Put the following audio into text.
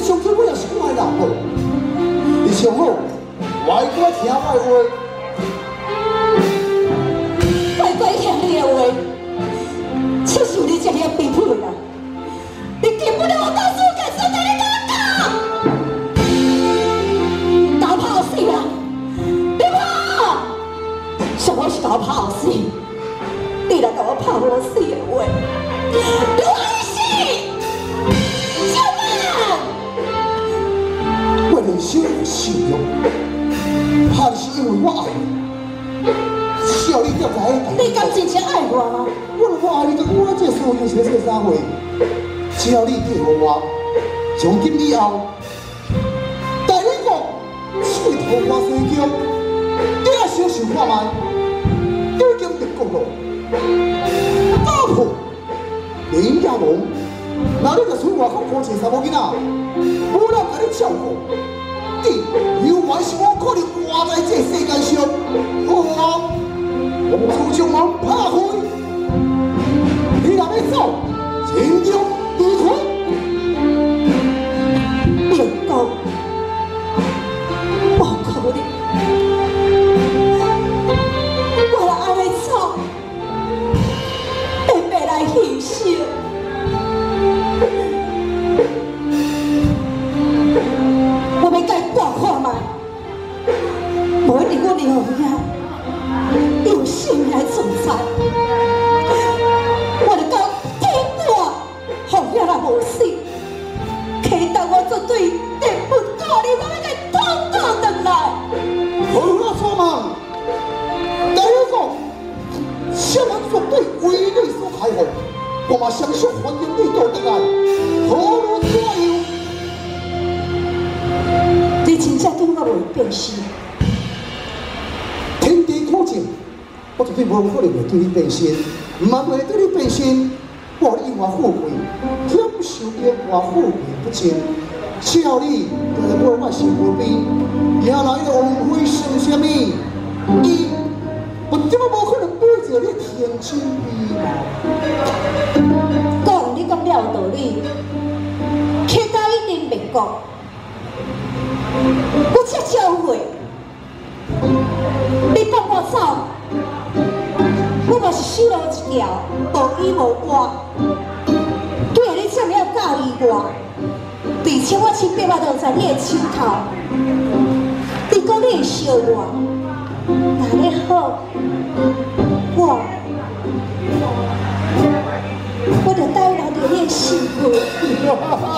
上次我也是我的老婆，你上好，外国听我的话。这是你这个逼迫的，你根本就我告诉干什么你跟我讲，打炮死啦！你跑，想我是搞炮死，你来搞我炮我死的话，你爱死，小曼，我人生有信用，怕是因为我爱你。笑你才知影。你敢真正爱我吗？我我爱你，我这所有这这三回，只要你配合我，从今以后，大你讲，去桃花水宫，你也小想看卖，已经入国了，大破林家龙，那你就出外口看一查某囡仔，无人甲你照顾，你有还是我可能活在这世界上，好！我们将门拍开。绝对定不过你，我要甲统统回来。我做梦，第一个，小人绝对为你所开放，我嘛相信欢迎你到得来，何如此样？你真正对我袂变心，天地可证，我绝对无可能会对你变心，唔嘛会对你变心。我以我富贵，享受烟花富贵不尽，笑你在我我是无边，也来的王妃算什么？伊我怎么无可能背着你天真美貌？我只教会，你放我走，我嘛是死路一条，无依无挂。对你这么介意我，而且我亲爸爸就在你的手头。你讲你会烧我，那你好，我。我就带来着你的幸福。